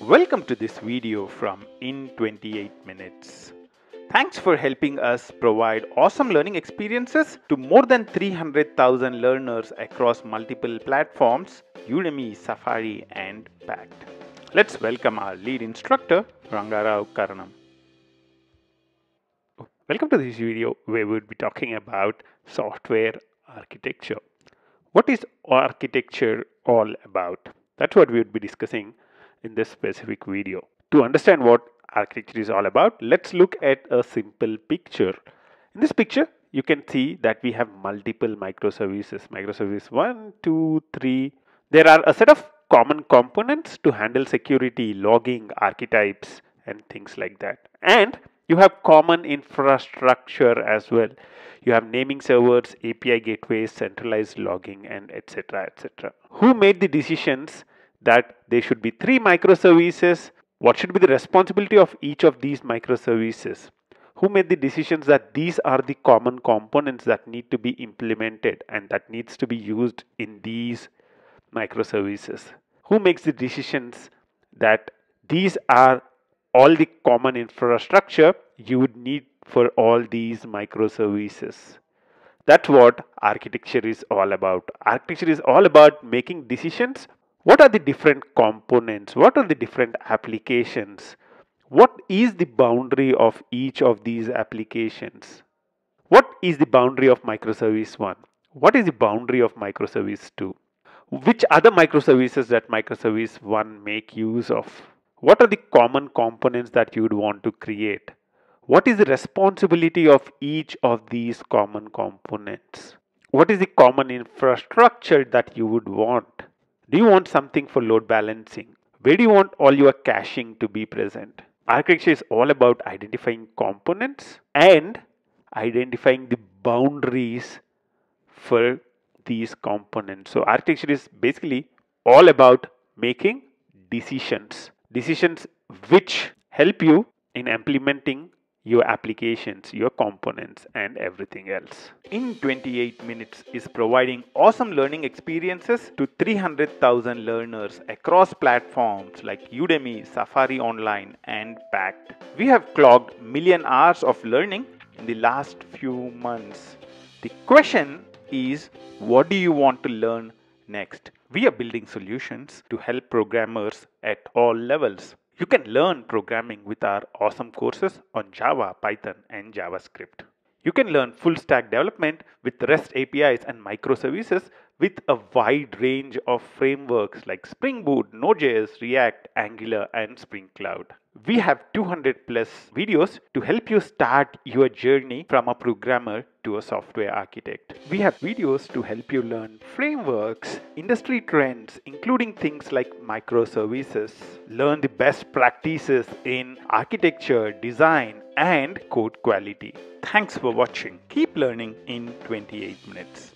Welcome to this video from In 28 Minutes. Thanks for helping us provide awesome learning experiences to more than 300,000 learners across multiple platforms Udemy, Safari, and Packt. Let's welcome our lead instructor, Rangarao Karanam. Oh, welcome to this video where we'll be talking about software architecture. What is architecture all about? That's what we would be discussing in this specific video. To understand what architecture is all about, let's look at a simple picture. In this picture, you can see that we have multiple microservices. Microservice 1, 2, 3. There are a set of common components to handle security, logging, archetypes, and things like that. And you have common infrastructure as well. You have naming servers, API gateways, centralized logging, and etc. etc. Who made the decisions that there should be three microservices. What should be the responsibility of each of these microservices? Who made the decisions that these are the common components that need to be implemented and that needs to be used in these microservices? Who makes the decisions that these are all the common infrastructure you would need for all these microservices? That's what architecture is all about. Architecture is all about making decisions what are the different components? What are the different applications? What is the boundary of each of these applications? What is the boundary of microservice 1? What is the boundary of microservice 2? Which other microservices that microservice 1 make use of? What are the common components that you would want to create? What is the responsibility of each of these common components? What is the common infrastructure that you would want? Do you want something for load balancing? Where do you want all your caching to be present? Architecture is all about identifying components and identifying the boundaries for these components. So architecture is basically all about making decisions. Decisions which help you in implementing your applications, your components, and everything else. In 28 minutes is providing awesome learning experiences to 300,000 learners across platforms like Udemy, Safari Online, and Packt. We have clogged million hours of learning in the last few months. The question is what do you want to learn next? We are building solutions to help programmers at all levels. You can learn programming with our awesome courses on Java, Python, and JavaScript. You can learn full stack development with REST APIs and microservices with a wide range of frameworks like Spring Boot, Node.js, React, Angular, and Spring Cloud. We have 200 plus videos to help you start your journey from a programmer to a software architect. We have videos to help you learn frameworks, industry trends, including things like microservices, learn the best practices in architecture, design, and code quality. Thanks for watching. Keep learning in 28 minutes.